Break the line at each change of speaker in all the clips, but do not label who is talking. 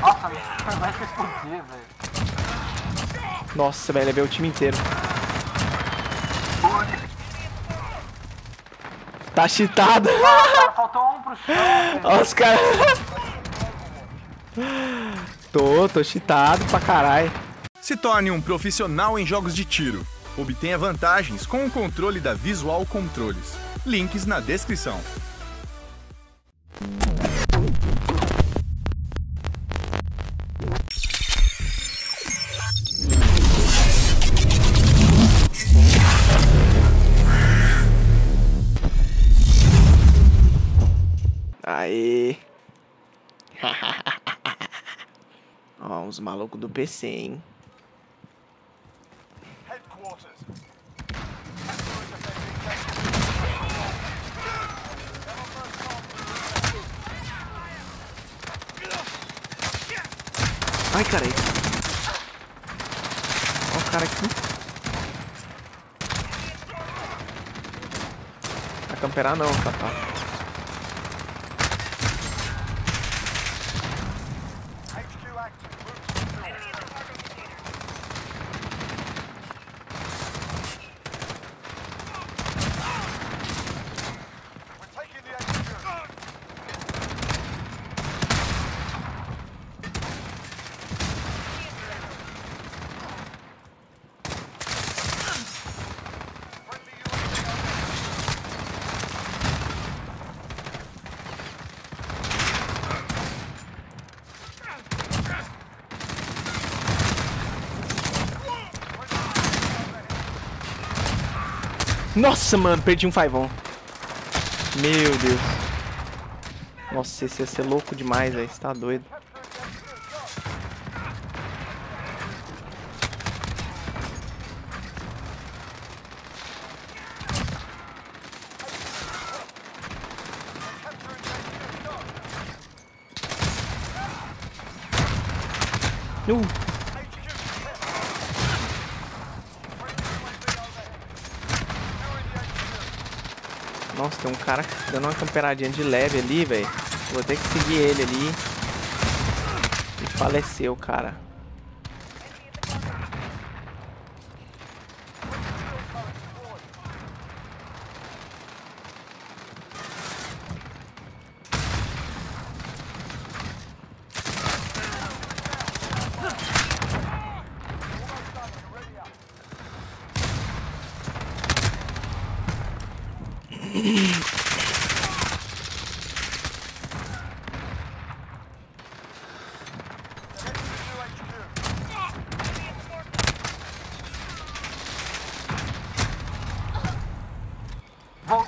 Nossa, vai fuder, velho.
Nossa, velho, levei o time inteiro. Tá cheatado.
Faltou um pro chão.
Olha os caras. Tô, tô cheatado pra caralho.
Se torne um profissional em jogos de tiro. Obtenha vantagens com o controle da Visual Controles. Links na descrição.
Ó, os malucos do PC, hein? Ai, caralho. Ó o cara aqui. Vai camperar não, tá, Nossa, mano, perdi um faivão. Meu Deus. Nossa, esse ia ser louco demais, velho. Você tá doido. Uh. Nossa, tem um cara dando uma camperadinha de leve ali, velho. Vou ter que seguir ele ali. E faleceu, cara.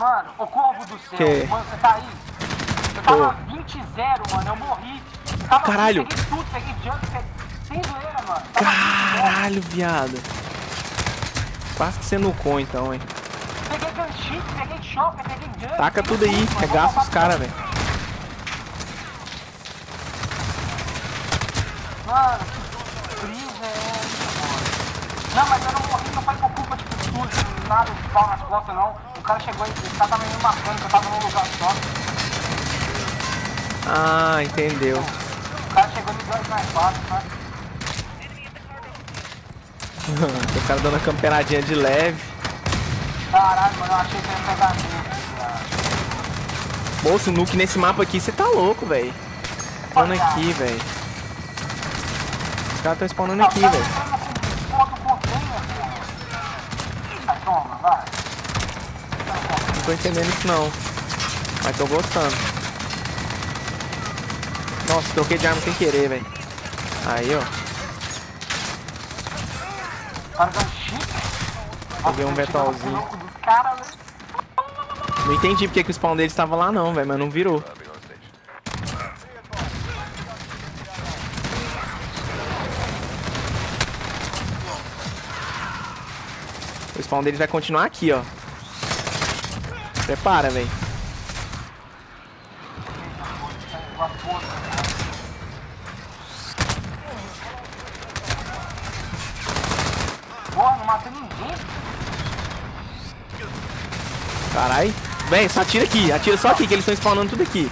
Mano, ô corvo do céu,
Que?
mano, você tá aí? Eu tava 20-0, mano, eu morri. Eu tava
Caralho.
Peguei tudo, peguei jump, peguei... Sem zoeira, mano. Tava 20-0.
Caralho, viado. Quase que você nucou então, hein.
Peguei gunship, peguei chopper, peguei jump.
Taca tudo aí,
mano.
regaça os caras, velho.
Mano, que brisa é essa, mano? Não, mas eu não morri, não foi por culpa de tudo, nada de pau nas costas, não. O cara chegou e ele tava me marcando, que eu tava num lugar só.
Ah, entendeu.
O cara chegou e me deu as mais fácil, sabe?
o cara dando uma camperadinha de leve.
Caralho, mano, eu achei que ia pegar cara.
Moço, nuke nesse mapa aqui, você tá louco, velho. Spawnando aqui, velho. Os caras tão spawnando aqui, velho.
Outro container, porra. Vai, toma, vai.
Não tô entendendo isso não. Mas tô gostando. Nossa, troquei de arma sem querer, velho. Aí, ó. Peguei um
velho.
Não entendi porque que o spawn deles tava lá não, velho, mas não virou. O spawn deles vai continuar aqui, ó. Prepara, velho.
Porra, não matei ninguém.
Carai. Véi, só atira aqui. Atira só aqui, que eles estão spawnando tudo aqui.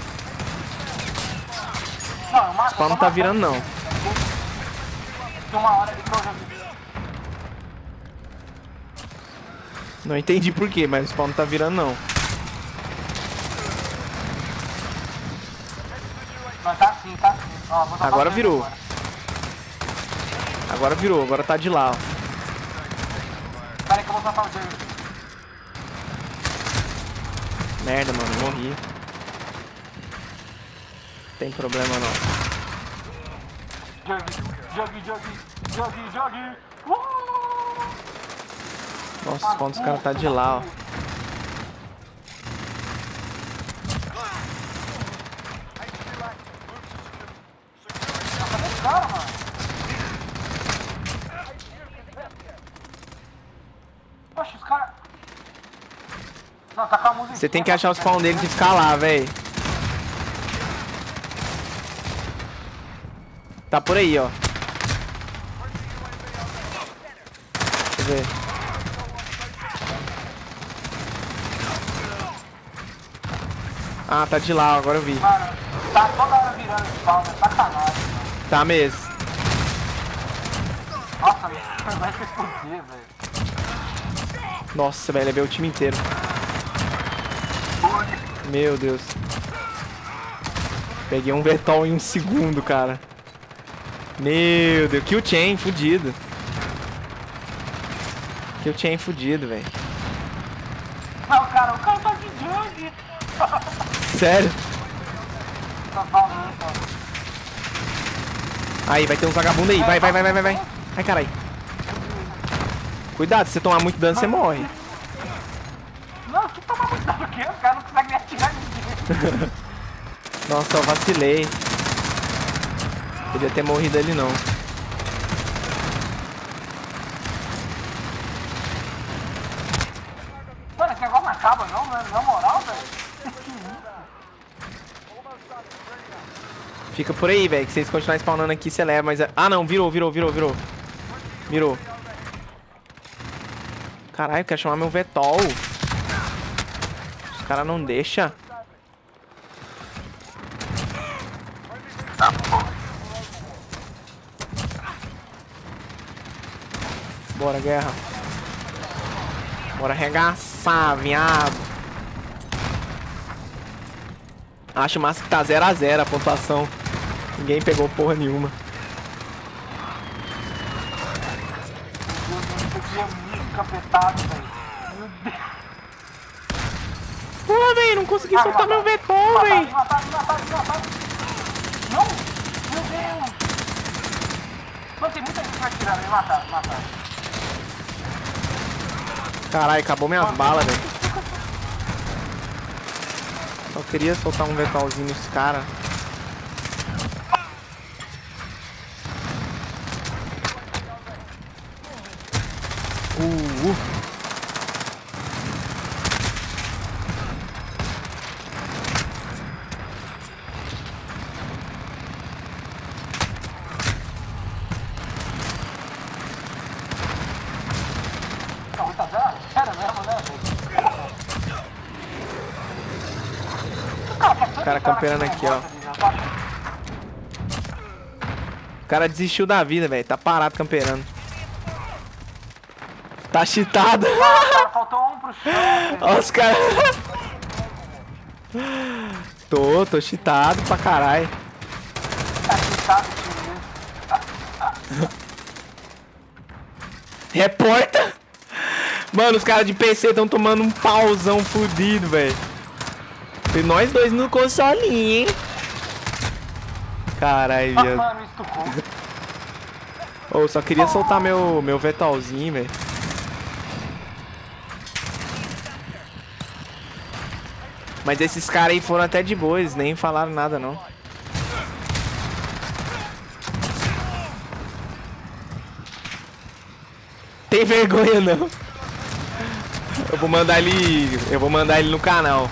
Não, mas
Spawn não tá virando, não.
Tem uma hora ali que eu já vi.
Não entendi por quê, mas o spawn não tá virando, não.
Mas tá sim, tá sim. Ó, vou soltar
Agora virou.
agora.
Agora virou, agora tá de lá, ó.
Pera aí que eu vou soltar o Jerry.
Merda, mano, morri. Tem problema não.
Jug, jug, jug, jug, jug. Uh!
Nossa, dos caras tá de lá, ó.
Cara, mano? Poxa, os caras... Não, tá música...
Você tem que achar o spawn dele e ficar lá, véi. Tá por aí, ó. Deixa eu ver. Ah, tá de lá, agora eu vi.
Mano, tá toda hora virando spawn, é sacanagem.
Tá mesmo.
Nossa, vai explodir, velho.
Nossa, velho, levei o time inteiro. Meu Deus. Peguei um Vetol em um segundo, cara. Meu Deus, kill chain, fudido. Kill chain fudido, velho.
Não, cara, o cara tá de.
Sério?
Tá.
Aí, vai ter uns vagabundos aí. Vai, vai, vai, vai, vai, vai. Ai, caralho. Cuidado, se você tomar muito dano, você morre.
Não, que toma muito dano o cara não consegue nem atirar ninguém.
Nossa, eu vacilei. Podia ter morrido ali, não.
Mano, esse negócio não acaba não, né? Na moral, velho.
Fica por aí, velho. Que eles continuarem spawnando aqui, você leva, mas... Ah, não. Virou, virou, virou, virou. Virou. Caralho, quero chamar meu Vetol. Os caras não deixam. Bora, guerra. Bora arregaçar, viado. Acho massa que tá 0x0 a pontuação. Ninguém pegou porra nenhuma.
Meu Deus, é muito capetado, velho. Meu Deus.
Pô, velho, não consegui
Ah,
soltar
me
meu
mataram, me
velho.
mataram, mataram, mataram. Não! Meu Deus! Mano, tem muita gente que vai tirar, me mataram, me mataram.
Caralho, acabou minhas balas, velho. Só queria soltar um Vetolzinho nos caras. Uh, uh.
Não, muita zero? Sério mesmo, né, velho? O
cara camperando aqui, ó. O cara desistiu da vida, velho. Tá parado camperando. Tá cheatado.
Faltou um pro chão.
Olha os caras. Tô, tô cheatado pra caralho.
Tá esse time.
Reporta! Mano, os caras de PC estão tomando um pauzão fudido, velho. E nós dois no consolinho, hein? Caralho,
Ah,
viado.
mano, estucou.
Ô, eu só queria soltar meu, meu Vetolzinho, velho. Mas esses caras aí foram até de boa, eles nem falaram nada, não. Tem vergonha, não. Eu vou mandar ele... Eu vou mandar ele no canal.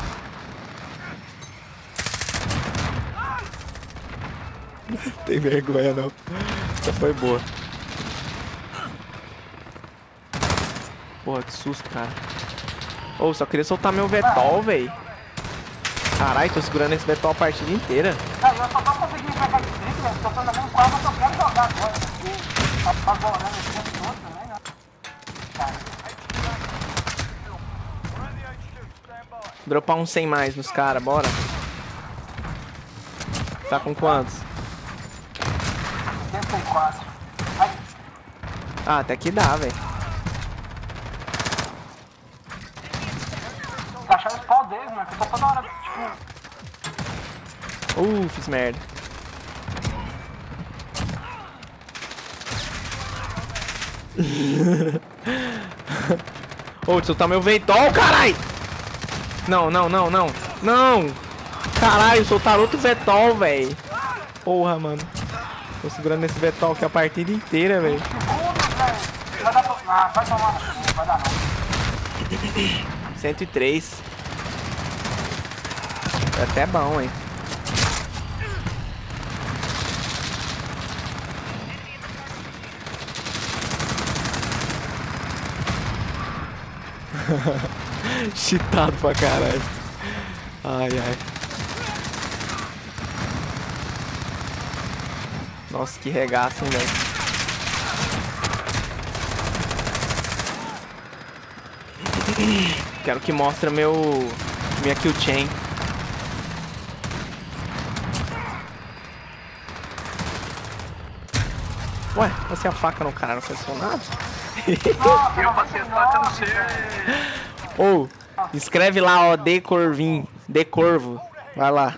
Tem vergonha, não. Essa foi boa. Porra, que susto, cara. Ô, só queria soltar meu Vetol, véi. Caralho, tô segurando esse Vetol a partida inteira.
Cara, eu só tô conseguindo pegar de velho. Tô falando mesmo qual que eu quero jogar agora. Tá apavorando esse tempo todo também, né?
Dropar um 100 mais nos caras, bora. Tá com quantos?
84. Ai,
Ah, até que dá, velho.
tá achando os pau deles, mano. Que eu tô toda hora, tipo...
Uh, fiz merda. Ô, soltar meu Ventol, carai! Não, não, não, não. Não! Caralho, soltaram outro Vetol, velho. Porra, mano. Tô segurando esse Vetol aqui a partida inteira, velho.
Segundos, velho. Vai dar pra... Ah, vai tomar no cu. Vai dar não.
103. É até bom, hein? Cheatado pra caralho. Ai, ai. Nossa, que regaço, hein, velho. Quero que mostre meu minha kill chain. Ué, passei a faca no cara, não?
Nossa,
Eu passei a faca no seu.
Ou, escreve lá, ó, D Corvin, D Corvo. Vai lá.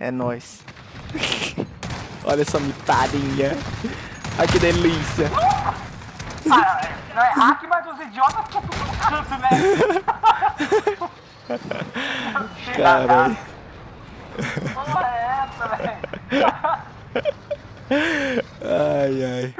É nóis. Olha essa mitadinha. Ai que delícia.
Ah, não é hack, mas os idiotas ficam tudo canto, né?
Caralho.
Porra é essa, velho?
Ai, ai.